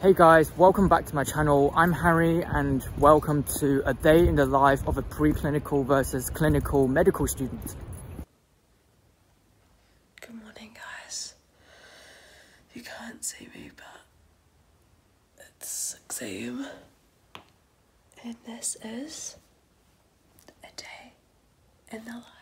Hey guys, welcome back to my channel. I'm Harry and welcome to a day in the life of a preclinical versus clinical medical student. Good morning, guys. You can't see me, but it's 6 a.m. And this is a day in the life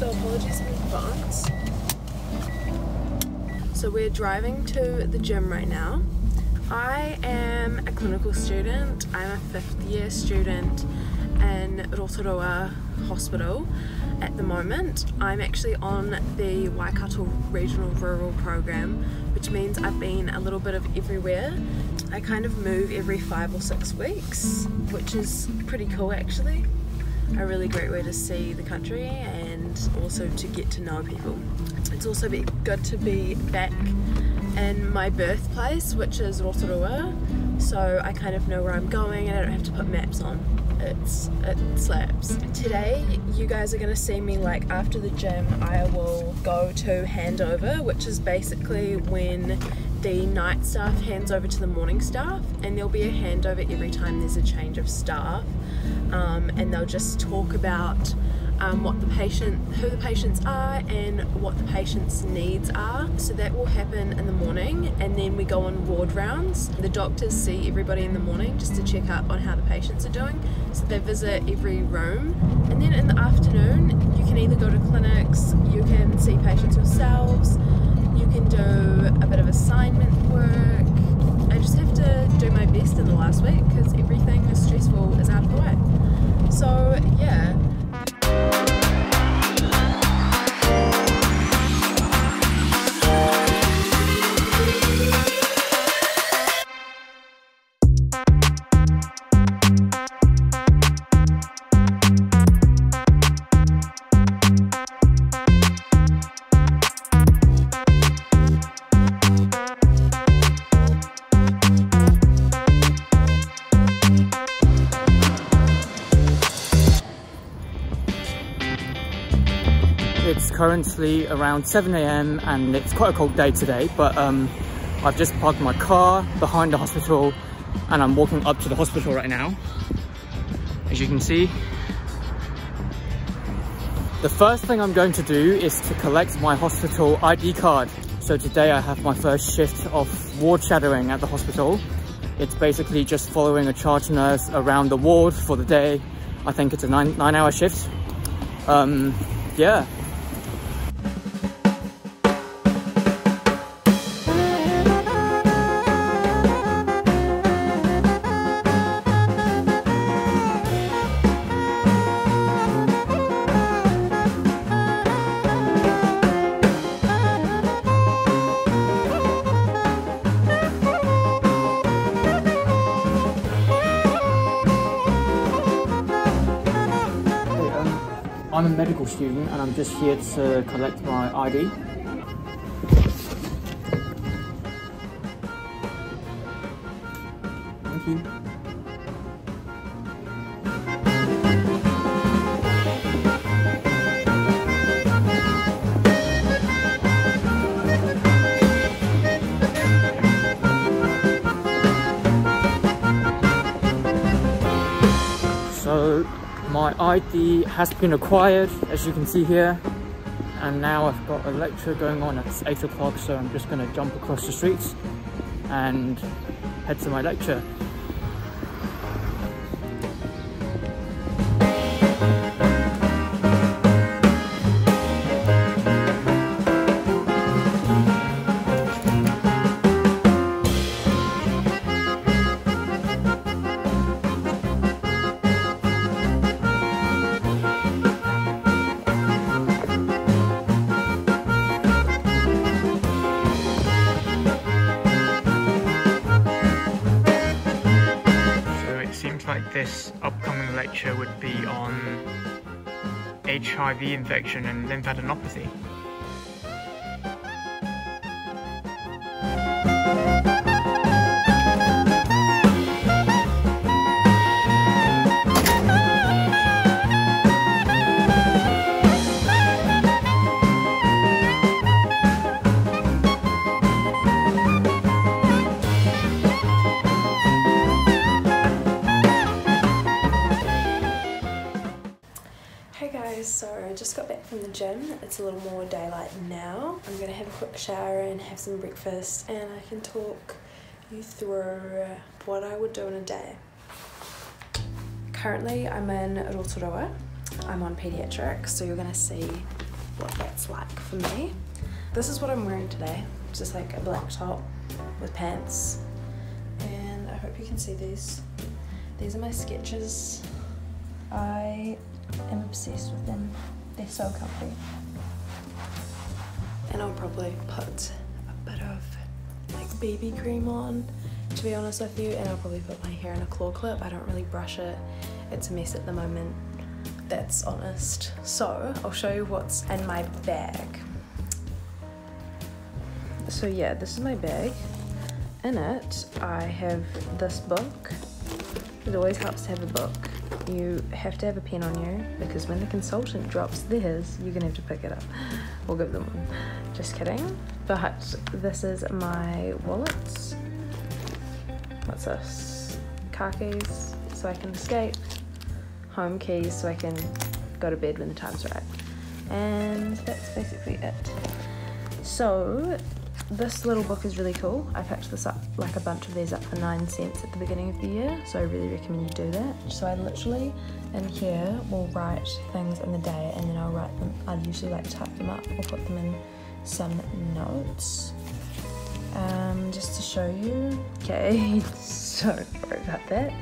so apologies in advance. So we're driving to the gym right now. I am a clinical student. I'm a fifth year student in Rotorua Hospital at the moment. I'm actually on the Waikato Regional Rural Program, which means I've been a little bit of everywhere. I kind of move every five or six weeks, which is pretty cool actually. A really great way to see the country and also to get to know people. It's also good to be back in my birthplace, which is Rotorua, so I kind of know where I'm going and I don't have to put maps on it's it slaps. Today you guys are gonna see me like after the gym I will go to handover which is basically when the night staff hands over to the morning staff and there'll be a handover every time there's a change of staff um, and they'll just talk about um, what the patient, who the patients are and what the patient's needs are. So that will happen in the morning and then we go on ward rounds. The doctors see everybody in the morning just to check up on how the patients are doing. So they visit every room and then in the afternoon you can either go to clinics, you can see patients yourselves, you can do a bit of assignment work. I just have to do my best in the last week because everything is stressful is out of the way. So yeah, It's currently around 7am and it's quite a cold day today, but um, I've just parked my car behind the hospital and I'm walking up to the hospital right now. As you can see, the first thing I'm going to do is to collect my hospital ID card. So today I have my first shift of ward shadowing at the hospital It's basically just following a charge nurse around the ward for the day. I think it's a nine, nine hour shift. Um, yeah, student and I'm just here to collect my ID. ID has been acquired, as you can see here. And now I've got a lecture going on at 8 o'clock, so I'm just gonna jump across the streets and head to my lecture. Would be on HIV infection and lymphadenopathy. From the gym. It's a little more daylight now. I'm gonna have a quick shower and have some breakfast, and I can talk you through what I would do in a day. Currently, I'm in Rotorua. I'm on pediatrics, so you're gonna see what that's like for me. This is what I'm wearing today. It's just like a black top with pants, and I hope you can see these. These are my Skechers. I am obsessed with them. They're so comfy. And I'll probably put a bit of like BB cream on, to be honest with you, and I'll probably put my hair in a claw clip. I don't really brush it. It's a mess at the moment. That's honest. So I'll show you what's in my bag. So yeah, this is my bag. In it, I have this book. It always helps to have a book. You have to have a pen on you because when the consultant drops theirs, you're gonna have to pick it up or give them one. Just kidding. But this is my wallet. What's this? Car keys so I can escape. Home keys so I can go to bed when the time's right. And that's basically it. So this little book is really cool. I picked this up, like a bunch of these up for nine cents at the beginning of the year, so I really recommend you do that. So I literally, in here, will write things in the day and then I'll write them, I'd usually like type them up or put them in some notes. Um, just to show you. Okay, so sorry about that.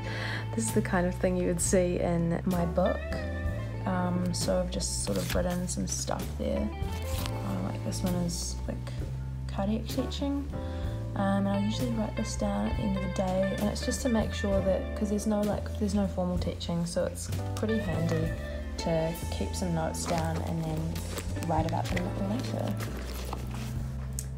This is the kind of thing you would see in my book. Um, so I've just sort of written some stuff there. Uh, like this one is like cardiac teaching. Um, and I usually write this down at the end of the day, and it's just to make sure that because there's no like there's no formal teaching, so it's pretty handy to keep some notes down and then write about them later.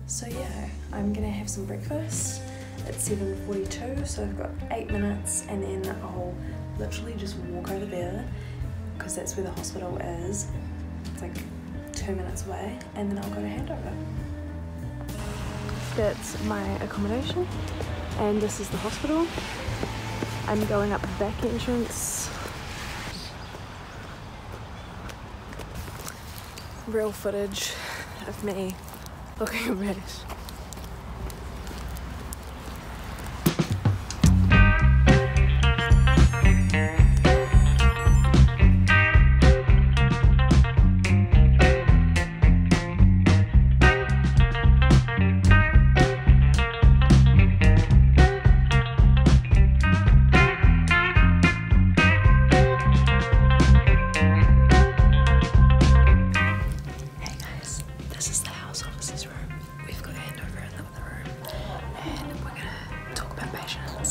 So yeah, I'm gonna have some breakfast. It's 7:42, so I've got eight minutes, and then I'll literally just walk over there because that's where the hospital is. It's like two minutes away, and then I'll go to handover. That's my accommodation, and this is the hospital. I'm going up the back entrance. Real footage of me looking a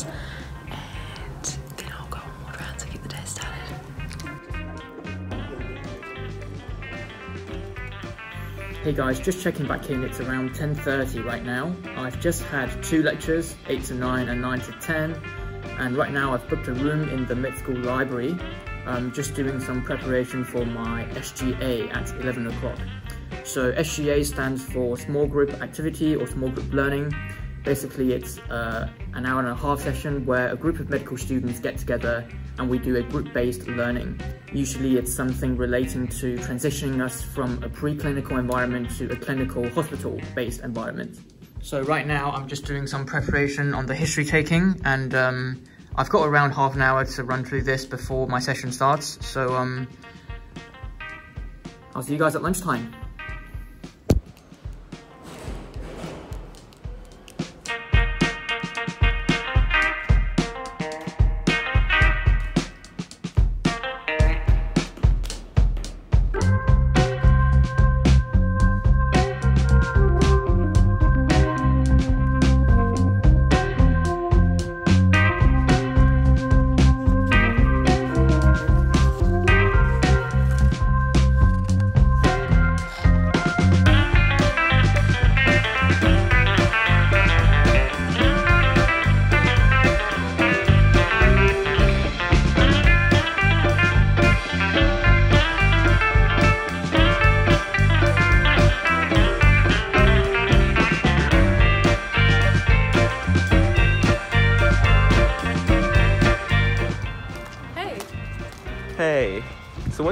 and then I'll go get the day started. Hey guys, just checking back in. It's around 10.30 right now. I've just had two lectures, 8 to 9 and 9 to 10. And right now I've booked a room in the med school library. I'm just doing some preparation for my SGA at 11 o'clock. So SGA stands for Small Group Activity or Small Group Learning. Basically, it's uh, an hour and a half session where a group of medical students get together and we do a group-based learning. Usually it's something relating to transitioning us from a preclinical environment to a clinical hospital-based environment. So right now I'm just doing some preparation on the history taking and um, I've got around half an hour to run through this before my session starts. So um, I'll see you guys at lunchtime.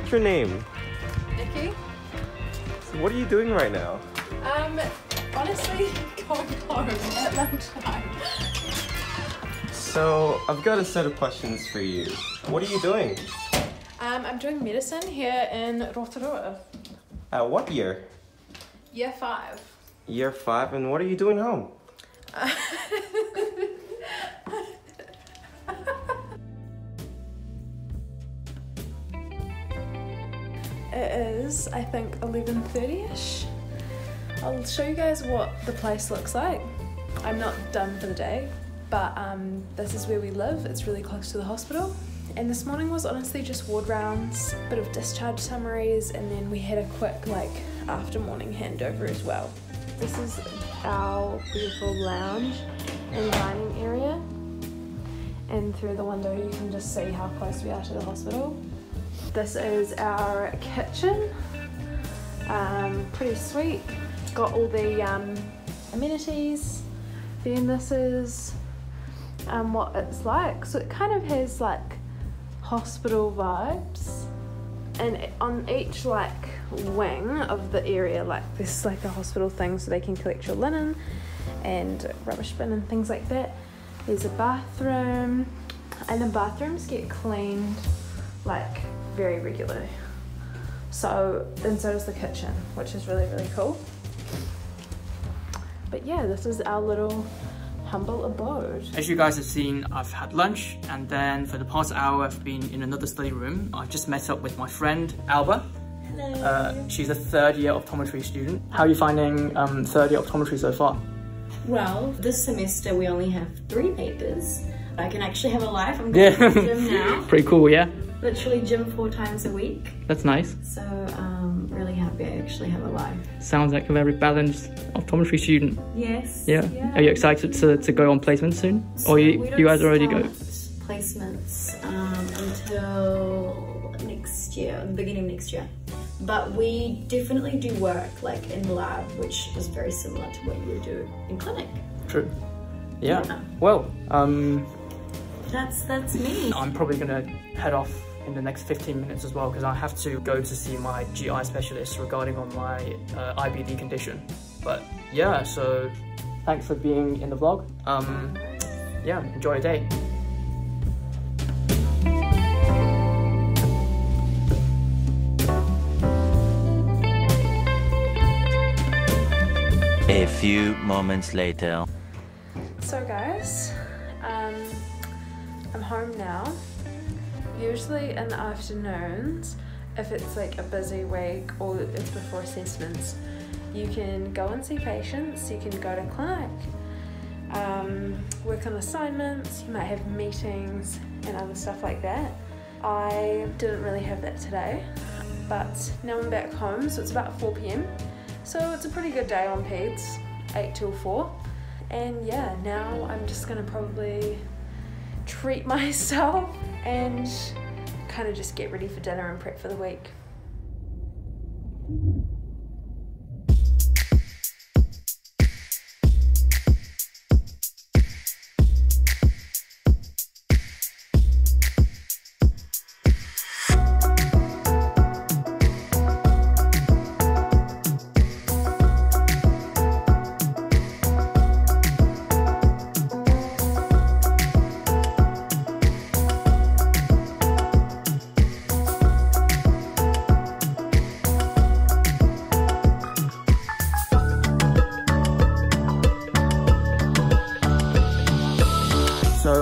What's your name? Nicky. So what are you doing right now? Um, honestly, going home at lunchtime. So I've got a set of questions for you. What are you doing? Um, I'm doing medicine here in Rotorua, At what year? year five. Year five, and what are you doing home? It is, I think, 11.30ish. I'll show you guys what the place looks like. I'm not done for the day, but um, this is where we live. It's really close to the hospital. And this morning was honestly just ward rounds, a bit of discharge summaries, and then we had a quick like after morning handover as well. This is our beautiful lounge and dining area. And through the window you can just see how close we are to the hospital. This is our kitchen. Um, pretty sweet. Got all the um, amenities. Then this is um, what it's like. So it kind of has like hospital vibes. And on each like wing of the area, like there's like a hospital thing so they can collect your linen and rubbish bin and things like that. There's a bathroom, and the bathrooms get cleaned like very regularly. So, and so does the kitchen, which is really, really cool. But yeah, this is our little humble abode. As you guys have seen, I've had lunch and then for the past hour I've been in another study room. I've just met up with my friend Alba. Hello. Uh, she's a third year optometry student. How are you finding um, third year optometry so far? well, this semester we only have three papers. I can actually have a life. I'm Yeah. going to the gym now. Pretty cool, yeah? Literally gym four times a week. That's nice. So um, really happy I actually have a life. Sounds like a very balanced optometry student. Yes. Yeah. Are you excited to, to go on placement soon? Or you, you guys already go? Placements um, until next year, the beginning of next year. But we definitely do work like in the lab, which is very similar to what you would do in clinic. True. Yeah. Yeah. Well, um, That's that's me. I'm probably gonna head off in the next 15 minutes as well because I have to go to see my GI specialist regarding on my uh, IBD condition. But yeah, so thanks for being in the vlog. Um, yeah, enjoy your day. A few moments later. So, guys, um, I'm home now. Usually in the afternoons, if it's like a busy week or it's before assessments, you can go and see patients, you can go to clinic. Um, work on assignments, you might have meetings and other stuff like that. I didn't really have that today, but now I'm back home, so it's about 4 pm. So it's a pretty good day on PEDS, 8 till 4. And yeah, now I'm just gonna probably treat myself and kind of just get ready for dinner and prep for the week.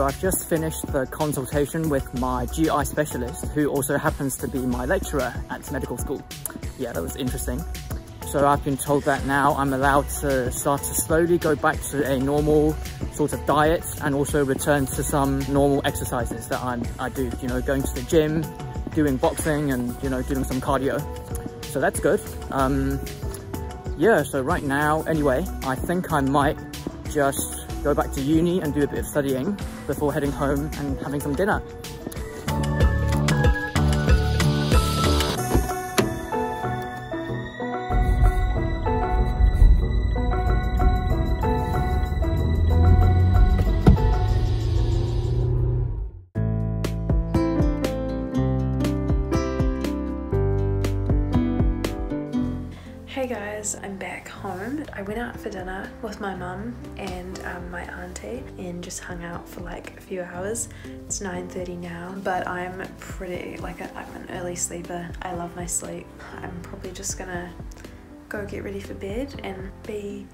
I've just finished the consultation with my GI specialist, who also happens to be my lecturer at medical school. Yeah, that was interesting. So I've been told that now I'm allowed to start to slowly go back to a normal sort of diet and also return to some normal exercises that I'm, I do, you know, going to the gym, doing boxing and, you know, doing some cardio. So that's good. Um, yeah, so right now, anyway, I think I might just go back to uni and do a bit of studying before heading home and having some dinner. Hey guys, I'm back home. I went out for dinner with my mum um, and just hung out for like a few hours. It's 9.30 now, but I'm pretty, like I'm an early sleeper. I love my sleep. I'm probably just gonna go get ready for bed and be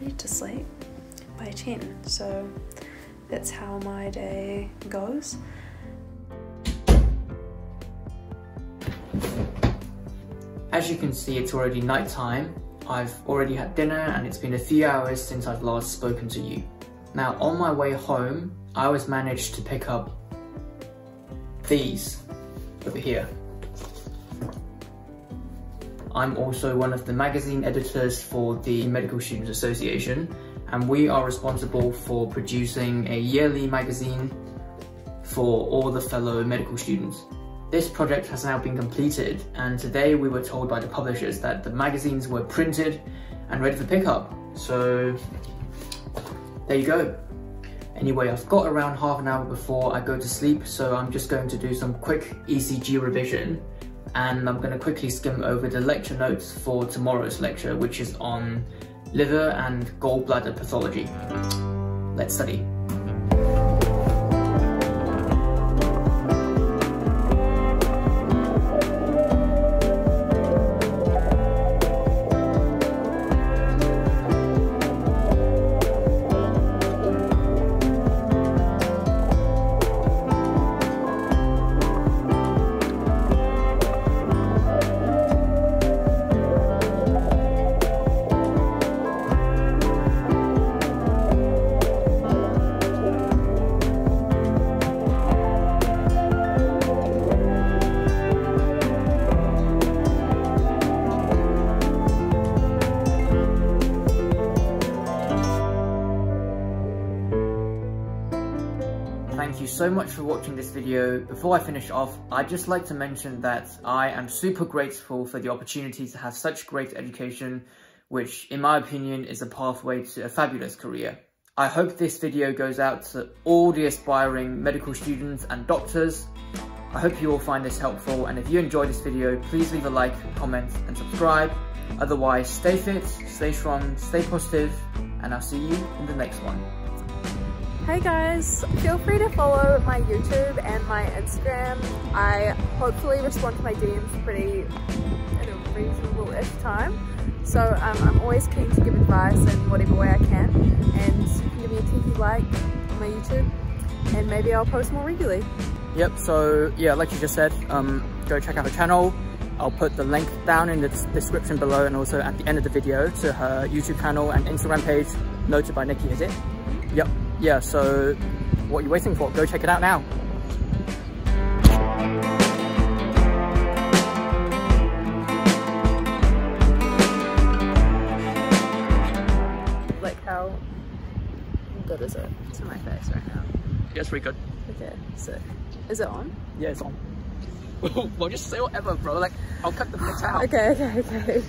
ready to sleep by 10. So that's how my day goes. As you can see, it's already night time. I've already had dinner and it's been a few hours since I've last spoken to you. Now, on my way home, I was managed to pick up these over here. I'm also one of the magazine editors for the Medical Students Association and we are responsible for producing a yearly magazine for all the fellow medical students. This project has now been completed and today we were told by the publishers that the magazines were printed and ready for pickup. So there you go. Anyway, I've got around half an hour before I go to sleep, so I'm just going to do some quick ECG revision and I'm going to quickly skim over the lecture notes for tomorrow's lecture, which is on liver and gallbladder pathology. Let's study. Much for watching this video. Before I finish off, I'd just like to mention that I am super grateful for the opportunity to have such great education, which in my opinion is a pathway to a fabulous career. I hope this video goes out to all the aspiring medical students and doctors. I hope you all find this helpful and if you enjoyed this video, please leave a like, comment and subscribe. Otherwise, stay fit, stay strong, stay positive, and I'll see you in the next one. Hey guys, feel free to follow my YouTube and my Instagram. I hopefully respond to my DMs pretty in a reasonable-ish time. So um, I'm always keen to give advice in whatever way I can. And you can give me a cheeky like on my YouTube and maybe I'll post more regularly. Yep, so yeah, like you just said, um, go check out her channel. I'll put the link down in the description below and also at the end of the video to her YouTube channel and Instagram page, noted by Nicky, is it? Yep. Yeah, so what are you waiting for? Go check it out now. Like how good is it to my face right now? Yeah, it's pretty good. Okay, sick. Is it on? Yeah, it's on. well, just say whatever, bro. Like, I'll cut the bits out. Okay, okay, okay.